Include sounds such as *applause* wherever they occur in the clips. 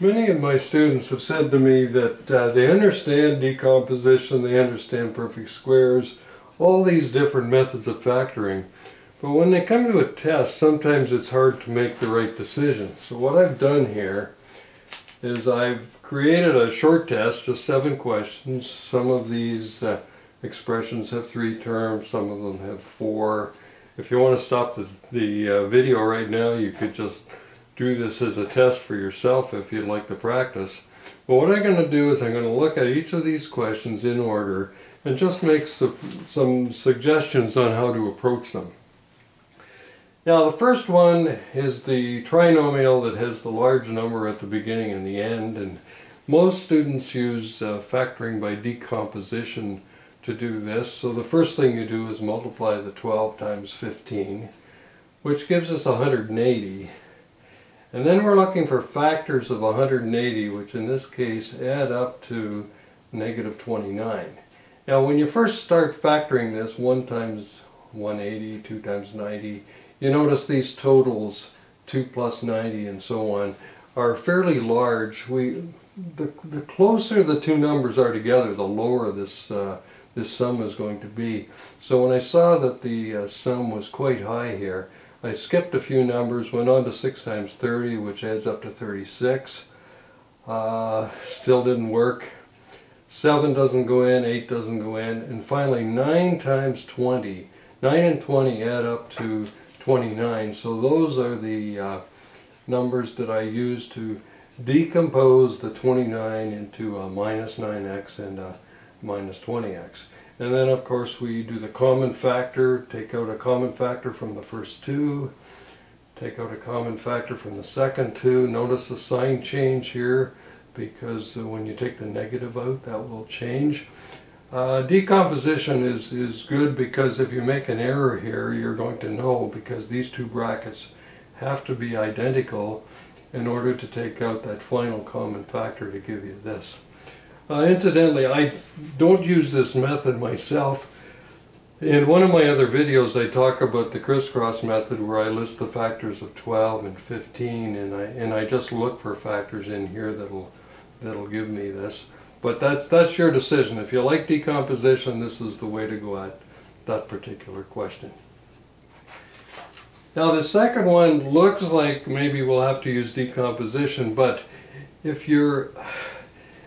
Many of my students have said to me that uh, they understand decomposition, they understand perfect squares, all these different methods of factoring. But when they come to a test, sometimes it's hard to make the right decision. So what I've done here is I've created a short test, just seven questions. Some of these uh, expressions have three terms, some of them have four. If you want to stop the, the uh, video right now, you could just do this as a test for yourself if you'd like to practice. But what I'm going to do is I'm going to look at each of these questions in order and just make some, some suggestions on how to approach them. Now the first one is the trinomial that has the large number at the beginning and the end and most students use uh, factoring by decomposition to do this. So the first thing you do is multiply the 12 times 15 which gives us 180 and then we're looking for factors of 180, which in this case add up to negative 29. Now when you first start factoring this, 1 times 180, 2 times 90, you notice these totals, 2 plus 90 and so on, are fairly large. We, the, the closer the two numbers are together, the lower this, uh, this sum is going to be. So when I saw that the uh, sum was quite high here, I skipped a few numbers, went on to 6 times 30, which adds up to 36. Uh, still didn't work. 7 doesn't go in, 8 doesn't go in, and finally 9 times 20. 9 and 20 add up to 29, so those are the uh, numbers that I use to decompose the 29 into a minus 9x and a minus 20x. And then of course we do the common factor, take out a common factor from the first two, take out a common factor from the second two. Notice the sign change here because uh, when you take the negative out that will change. Uh, decomposition is, is good because if you make an error here you're going to know because these two brackets have to be identical in order to take out that final common factor to give you this. Uh, incidentally, I don't use this method myself. In one of my other videos, I talk about the crisscross method where I list the factors of 12 and 15, and I and I just look for factors in here that'll that'll give me this. But that's that's your decision. If you like decomposition, this is the way to go at that particular question. Now the second one looks like maybe we'll have to use decomposition, but if you're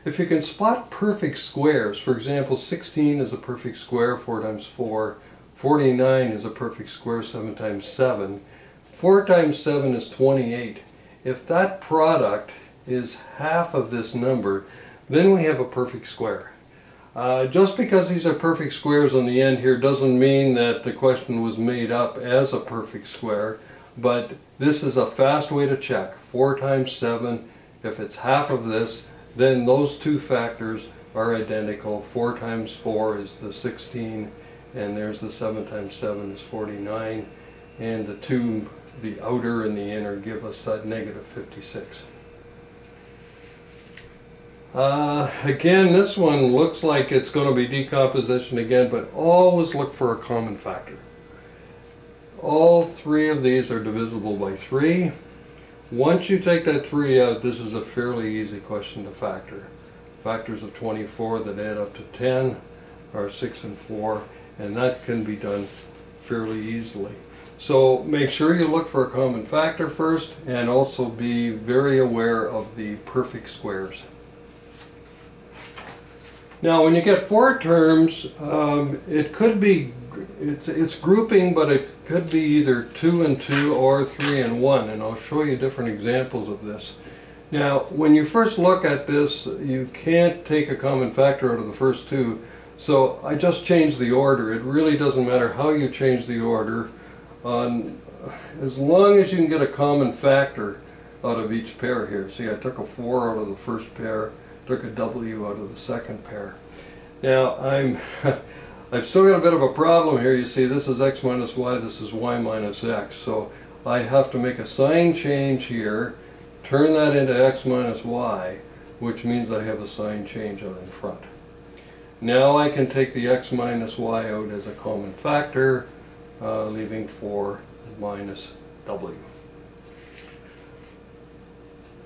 if you can spot perfect squares, for example, 16 is a perfect square, 4 times 4, 49 is a perfect square, 7 times 7, 4 times 7 is 28. If that product is half of this number, then we have a perfect square. Uh, just because these are perfect squares on the end here doesn't mean that the question was made up as a perfect square, but this is a fast way to check. 4 times 7, if it's half of this, then those two factors are identical. 4 times 4 is the 16, and there's the 7 times 7 is 49, and the two, the outer and the inner, give us that negative 56. Uh, again, this one looks like it's going to be decomposition again, but always look for a common factor. All three of these are divisible by 3. Once you take that 3 out, this is a fairly easy question to factor. Factors of 24 that add up to 10 are 6 and 4, and that can be done fairly easily. So make sure you look for a common factor first, and also be very aware of the perfect squares. Now when you get four terms, um, it could be it's, it's grouping, but it could be either 2 and 2 or 3 and 1, and I'll show you different examples of this. Now, when you first look at this, you can't take a common factor out of the first two, so I just changed the order. It really doesn't matter how you change the order. Um, as long as you can get a common factor out of each pair here. See, I took a 4 out of the first pair, took a W out of the second pair. Now, I'm *laughs* I've still got a bit of a problem here. You see, this is x minus y, this is y minus x. So I have to make a sign change here, turn that into x minus y, which means I have a sign change out in front. Now I can take the x minus y out as a common factor, uh, leaving 4 minus w.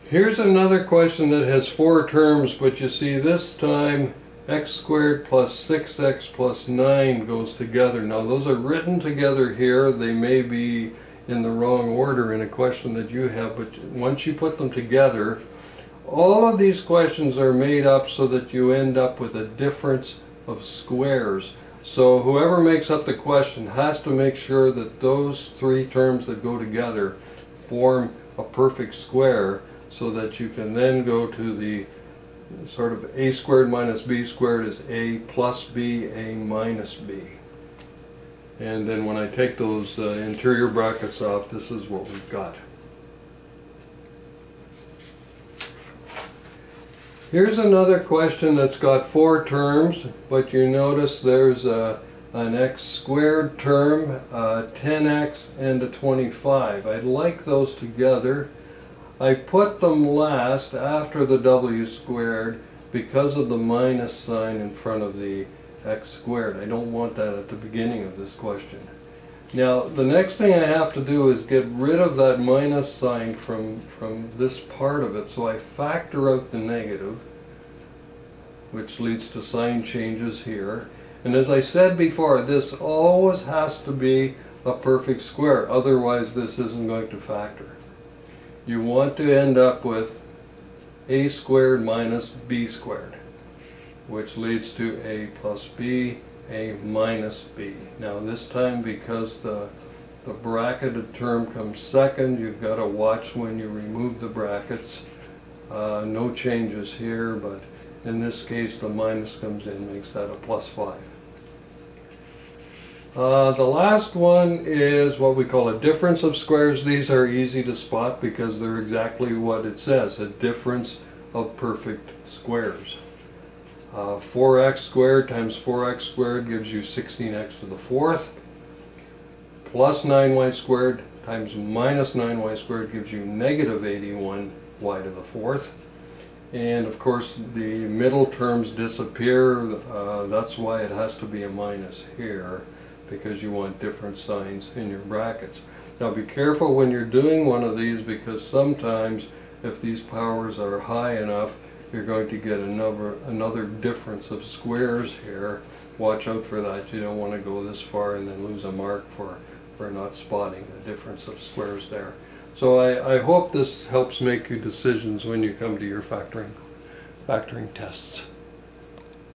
Here's another question that has four terms, but you see this time x squared plus 6x plus 9 goes together. Now those are written together here. They may be in the wrong order in a question that you have, but once you put them together, all of these questions are made up so that you end up with a difference of squares. So whoever makes up the question has to make sure that those three terms that go together form a perfect square so that you can then go to the sort of a squared minus b squared is a plus b, a minus b. And then when I take those uh, interior brackets off, this is what we've got. Here's another question that's got four terms, but you notice there's a, an x squared term, a 10x, and a 25. I'd like those together. I put them last after the w squared because of the minus sign in front of the x squared. I don't want that at the beginning of this question. Now the next thing I have to do is get rid of that minus sign from, from this part of it. So I factor out the negative, which leads to sign changes here. And as I said before, this always has to be a perfect square, otherwise this isn't going to factor. You want to end up with a squared minus b squared which leads to a plus b, a minus b. Now this time because the, the bracketed term comes second, you've got to watch when you remove the brackets. Uh, no changes here, but in this case the minus comes in, makes that a plus 5. Uh, the last one is what we call a difference of squares. These are easy to spot because they're exactly what it says, a difference of perfect squares. Uh, 4x squared times 4x squared gives you 16x to the fourth. Plus 9y squared times minus 9y squared gives you negative 81y to the fourth. And of course the middle terms disappear. Uh, that's why it has to be a minus here because you want different signs in your brackets. Now be careful when you're doing one of these because sometimes if these powers are high enough you're going to get another, another difference of squares here. Watch out for that. You don't want to go this far and then lose a mark for, for not spotting the difference of squares there. So I, I hope this helps make you decisions when you come to your factoring, factoring tests.